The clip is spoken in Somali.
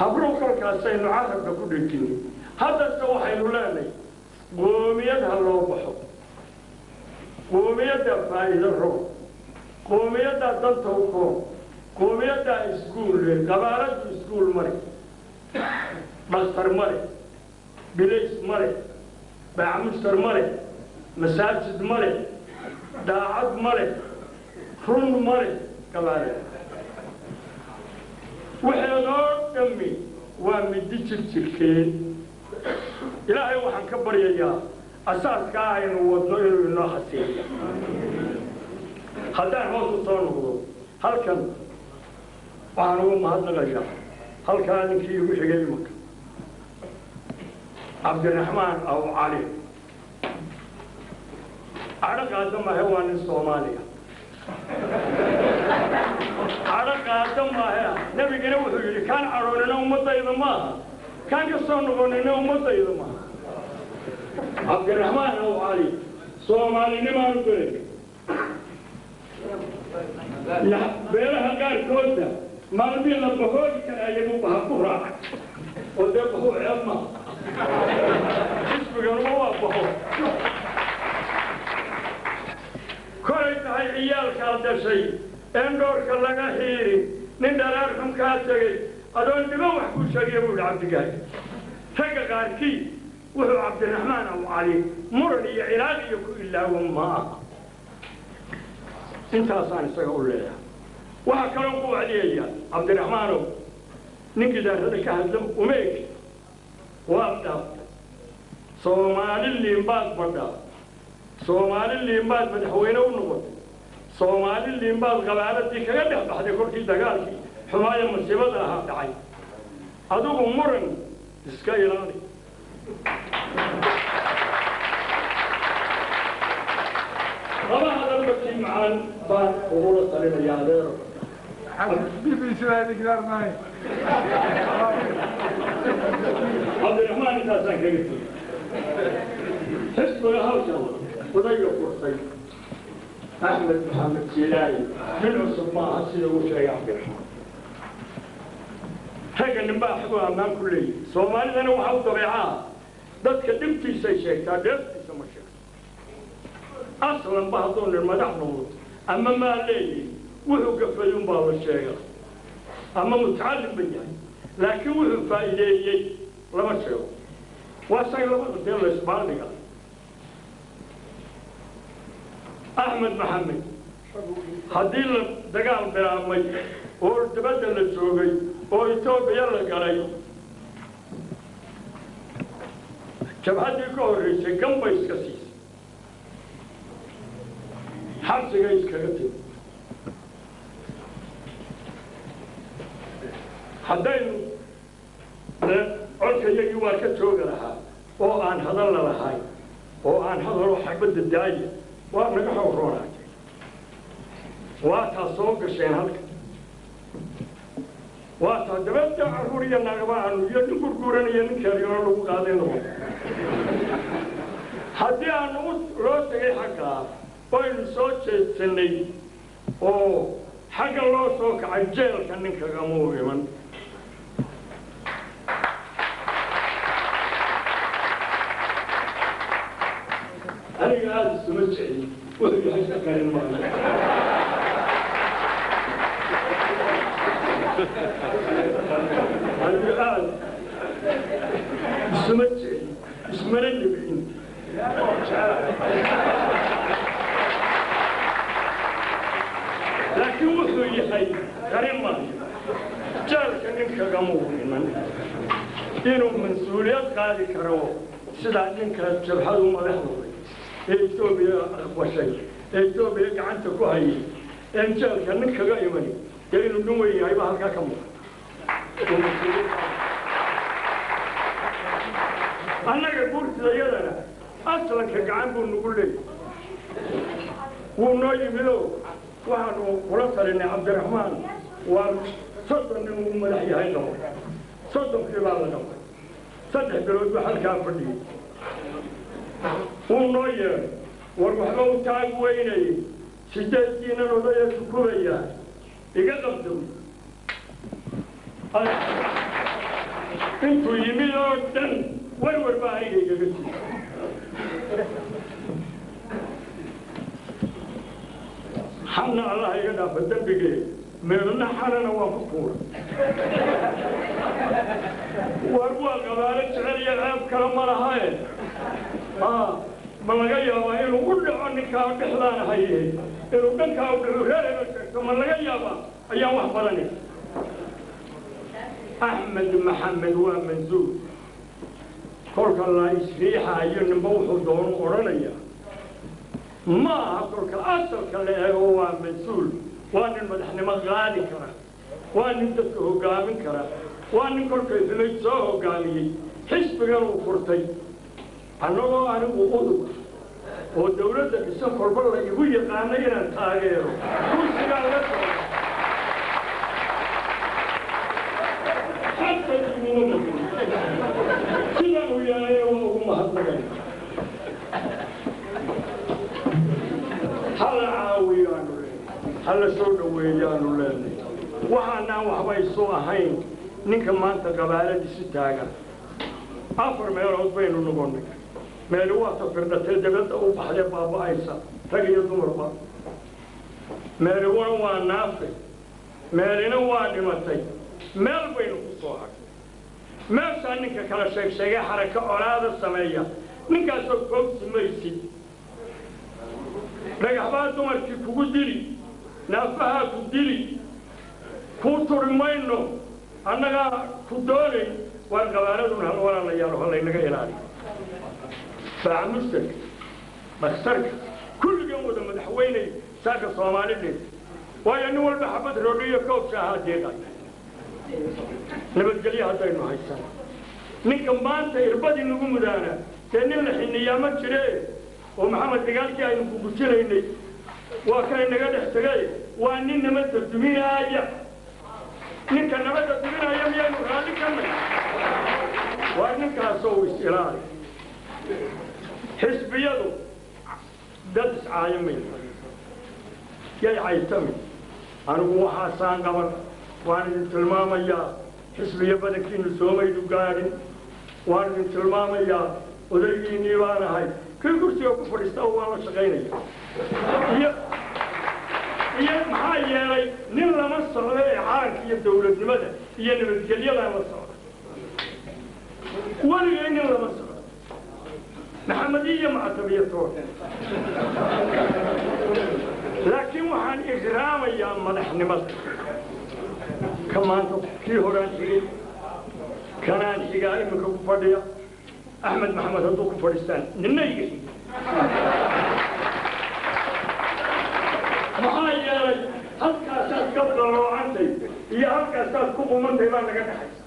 habruhu kolkaasaynu carabka ku dhejinay haddase waxaynu leenahay qoomiyad ha loo baxo. Qoomiyaddaa faa'iido roog qoomiyaddaa danta u koo qoomiyaddaa iskuul le qabaaladu iskuul male dhastar male bilays male baacmushtar male masaajid male daacad male run male waxeedoo dhammi waa midi jirjirkeen ilaahay waxaan ka baryayaa asaaskaa aynu wadno inuu inoo hasiiyo haddaan hoosu soo noqdo halkan waxaan ugu mahadnaqayaa halkaa ninkii igu xigay imanka cabdiraxmaan aw cali. Cadho qaada maahe waa nin soomaaliya. Cadho qaada maahe nebigana wuxuu yidhi kaan cadhoonina ummadayda maaha kaan ka soo noqonina ummadayda maaha cabdiraxmaan aw cali soomaalinimaanu gelay beelaha qaarkoodna maalmii la bahoodi karaayagu baha ku raaca oo dee baho ceeb ma xisbiganuma waa baho kolay tahay ciyaalkaad dhashay een laga xiiri nin dharaar xun kaa tegey adoon dhibo wax ku sheegaya buu yidhi cabdigaay ragga qaarkii wuxuu cabdiraxmaan aw cali muran iyo cilaaq iyo ku ilaawo ma aha intaasaan isaga u leeyahay. Waxaa kaloo ku wacdiyayaa cabdiraxmaanow ninkii daarada ka hadla umeeg waad dhaaftay. Soomaali liimbaad badhaa soomaali liimbaad madaxweyne u noqotay. Soomaali liimbaad qabaaladii kaga dhex baxday kolkii dagaalkii حماية مصيبة لها تعي أدوك مرن إسكا إيراني. طبعا هذا المسيم معان بان قبول السليم يا دير حبيب إسرائيل كدار ناي عبد الرحمن إذا سان كريتو حسنو يا هاو شاور وضيو فرصي أحمد محمد سيلاي من عصب ما أسيره وشي عبد الرحمن. Ragga ninbaa xagoo ammaan ku leeyahy soomaalidana waxaa u dabeecaa. Dadka dhibtiisay sheegtaa dheeftiisa ma sheegto. Aslanba hadduu nin madax noqdo ama maa leeyihi wuxuu gafay unbaa la sheega ama mutacallim ba yahay laakiin wuxuu faa'iideeyey lama sheego waa say labada dee la isbaaldhiga axmed maxamed haddii la dagaal bilaabmay oo dabadda la joogay oo etoobiya la galay jabhaddii ka horreysay gambay iska siisay xabsiga iskaga timi haddaynu codka iyagii waa ka jooga lahaa oo aan hadalla lahayn oo aan hadaloo xabadda daaya waa naga xowroonaatay waa taa soo gasheen halka waa taa dabadda carruur iyo nagaba aanu iyo nin gurguranaya ninkeediona lagu qaaday noqon haddii aanu loo tegay xaggaa baynu soo jeedsanay oo xagga loo soo kacay jeelka ninkagamuu iman aniga aada isuma jecli wuxuu yahay shaqayn jecli ismana nibcin laakiin wuxuu yahay qarin maayo jeelka ninkagamuu iman inuu mas'uuliyad qaadi karo sidaa ninka jabhadu madaxdooday ee etoobiya aqbashay ee etoobiya gacanta ku hayay jeelka nin kaga imani dee inuu nin weyn baa halkaa ka muuqan annaga guurtidayadana aslanka gacan buu nagu leeyay wuu noo yimido waxaanu kula talinay cabdiraxmaan waa soddon nin uu madax yahay qabo soddonkii baa la qabay saddex bilood buu halkaa fadhiyey wuu noo yeedhay war waxba u taag weynayay sideedkiinan odaya tukubayaa iga qabdow intuu yimid oo dhan warwar baa aniga igaga jira xanna allah iga dhaafa dembigee meelna xanana waa ku kuura war waa qabaalo jecel iyo ceeb kale ma lahae ma laga inuu u dhaco ninkaa dhexdaana ma laga yaabaa ayaan wax badanay axmed maxamed waa mansuur kolka la isriixaayo ninba wuxuu doonu odhanaya ma aha kolka asalka la eego waa mas'uul waa nin madaxnimo qaadi kara. Waa nin dadka hoggaamin kara. Waa nin kolkay xumay soo hoggaamiyey xisbigan uu furtay. Annagoo anigu udug oo dawladda dhisan kolba la igu yaqaano inaan taageero. Kursigaa la socda xagka iguma maqin sidaa caawiyaanu leenay hala soo dhoweeyaanu leenay waxaanaan waxba isu ahayn. Ninka maanta qabaaladiisu taagan. Afar meelood baynu noqonnay meeli waa tafirdhatee dabadda u baxdee baaba'aysa rag iyo dumarba meeliguna waa naafe meelina waa dhimatay meel baynu ku soo hagay meeshaa ninka kala sheeg sheegay xarako colaada sameeya ninkaasoo koogsi maysid dhagaxbaa dumarkii kugu dili naafahaa ku dili kuu turi mayno annagaa ku doonayn waan qabaaladuna hal walaalayaalo halaynaga ilaaliyo baaca mustarka bakstarka kulligan wada madaxweynay saaka soomaalidheed waayo nin walba xabad roodhiyo koobsha ahaa deeqay nabadgelyo haddaynu haysan ninka maanta irbadii nagu mudaana dee nin la xiniyaa ma jire oo maxamed dagaalkii aynu kugujinaynay waa kay naga dhex tegay waa nin nabadda duminaaya ninka nabadda duminaya miyaynu raalli ka nay waa ninkaasoo is-ilaali xisbiyadu dad iscaayo may yay caytami anigu waxaasaan qaban waan idin tilmaamayaa xisbiyo badankiinu soomaydu gaadhin waan idin tilmaamayaa odaygiinnii baan ahay kii kursiga ku fadhiista waan la shaqaynaya iyo maxaa yeelay nin lama socdo ee calanka iyo dawladnimada iyo nabadgelyadaa la socda weligay nin lama socdo maxamediya mactabiyatoon laakiin waxaan ikraamayaa madaxnimada ka maanta kii horaan xigay kanaan xigaa iminka ku fadhiya axmed maxamed hadduu ku fadhiistaan nina iga xigi maxaa yeelay halkaasaad ka daloocantay iyo halkaasaad ku qumantay baa naga dhaxaysa